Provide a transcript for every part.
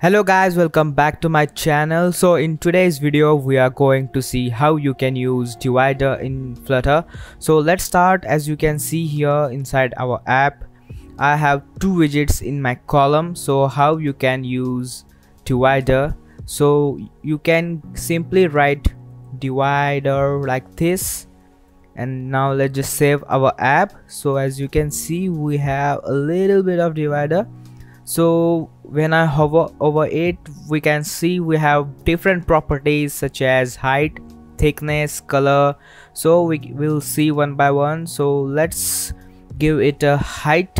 hello guys welcome back to my channel. So in today's video we are going to see how you can use divider in flutter. So let's start. As you can see here inside our app i have two widgets in my column. So how you can use divider? So you can simply write divider like this. And now let's just save our app. So as you can see we have a little bit of divider so when I hover over it we can see we have different properties such as height thickness color. So we will see one by one. So let's give it a height.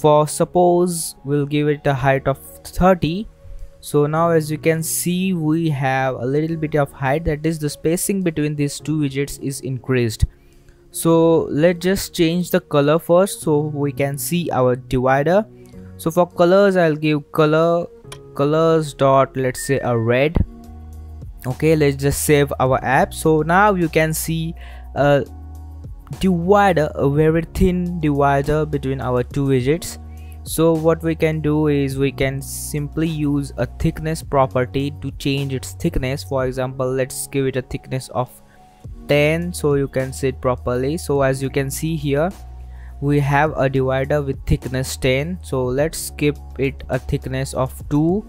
For suppose we'll give it a height of 30 so now as you can see we have a little bit of height. That is the spacing between these two widgets is increased. So let's just change the color first so we can see our divider so for colors i'll give color colors dot let's say a red. Okay let's just save our app. So now you can see a divider a very thin divider between our two widgets. So what we can do is we can simply use a thickness property to change its thickness. For example let's give it a thickness of 10 so you can see it properly. So as you can see here we have a divider with thickness 10 so let's give it a thickness of 2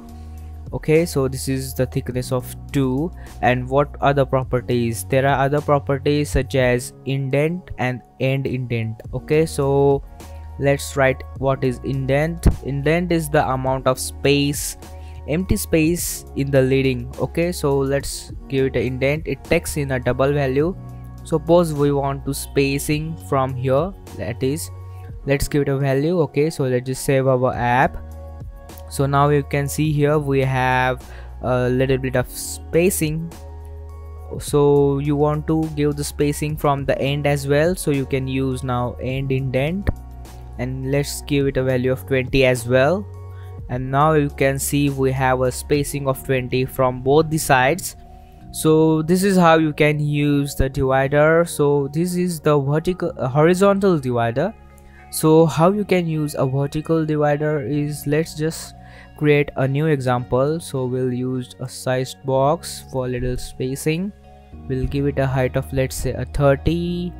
okay so this is the thickness of 2 and what other properties? There are other properties such as indent and end indent. Okay so let's write what is indent. Indent is the amount of space empty space in the leading. Okay so let's give it an indent. It takes in a double value suppose we want to spacing from here that is let's give it a value okay so let's just save our app. So now you can see here we have a little bit of spacing. So you want to give the spacing from the end as well so you can use now end indent. And let's give it a value of 20 as well. And now you can see we have a spacing of 20 from both the sides so this is how you can use the divider. So this is the vertical uh, horizontal divider. So how you can use a vertical divider is let's just create a new example. So we'll use a sized box for little spacing. We'll give it a height of let's say a 30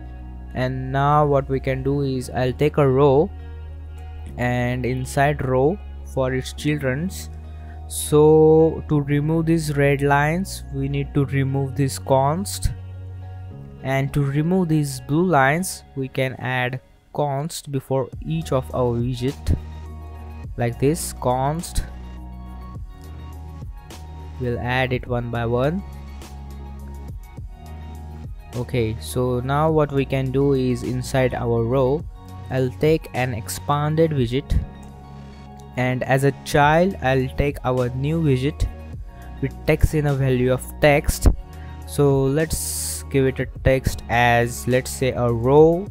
and now what we can do is I'll take a row and inside row for its children's so to remove these red lines we need to remove this const. And to remove these blue lines we can add const before each of our widget. Like this const. We'll add it one by one. Okay so now what we can do is inside our row I'll take an expanded widget and as a child I'll take our new widget with text in a value of text. So let's give it a text as let's say a row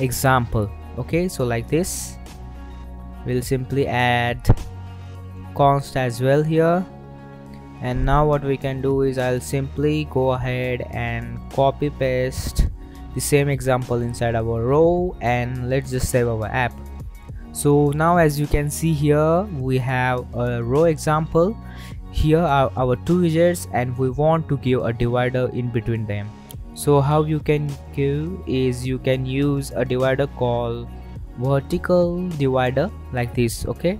example. Okay so like this. We'll simply add const as well here. And now what we can do is I'll simply go ahead and copy paste the same example inside our row and let's just save our app so now as you can see here we have a row example. Here are our two widgets and we want to give a divider in between them. So how you can give is you can use a divider called vertical divider like this okay?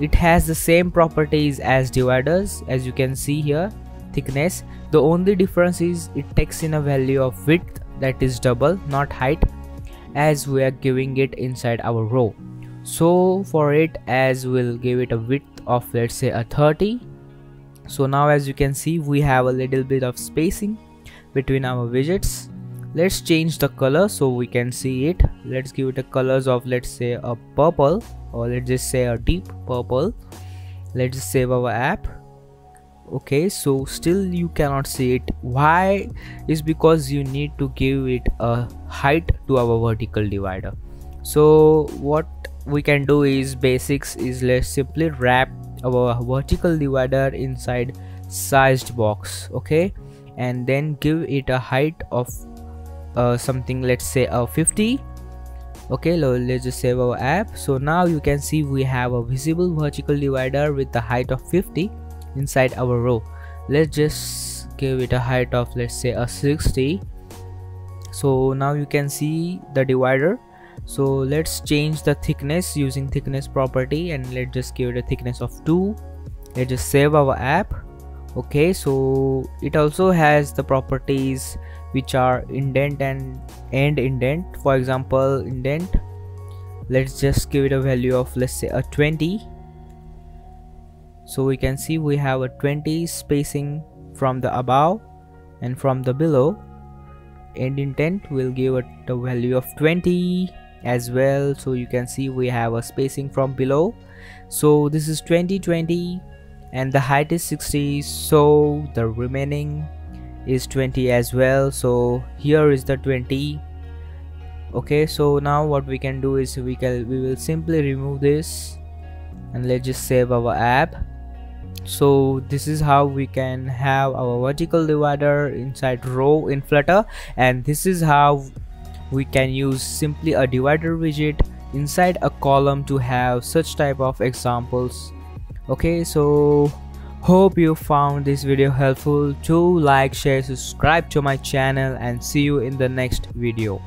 It has the same properties as dividers as you can see here thickness. The only difference is it takes in a value of width that is double not height as we are giving it inside our row so for it as we'll give it a width of let's say a 30 so now as you can see we have a little bit of spacing between our widgets. Let's change the color so we can see it. Let's give it a colors of let's say a purple or let's just say a deep purple. Let's save our app. Okay so still you cannot see it. Why? Is because you need to give it a height to our vertical divider. So what we can do is basics is let's simply wrap our vertical divider inside sized box okay? And then give it a height of uh, something let's say a 50 okay? Let's just save our app. So now you can see we have a visible vertical divider with the height of 50 inside our row. Let's just give it a height of let's say a 60 so now you can see the divider so let's change the thickness using thickness property and let's just give it a thickness of 2 let's just save our app. Okay so it also has the properties which are indent and end indent. For example indent let's just give it a value of let's say a 20 so we can see we have a 20 spacing from the above and from the below. End indent will give it a value of 20 as well. So you can see we have a spacing from below. So this is 20 20 and the height is 60 so the remaining is 20 as well. So here is the 20 okay so now what we can do is we can we will simply remove this and let's just save our app. So this is how we can have our vertical divider inside row in flutter and this is how we can use simply a divider widget inside a column to have such type of examples. Okay so hope you found this video helpful. To like share subscribe to my channel and see you in the next video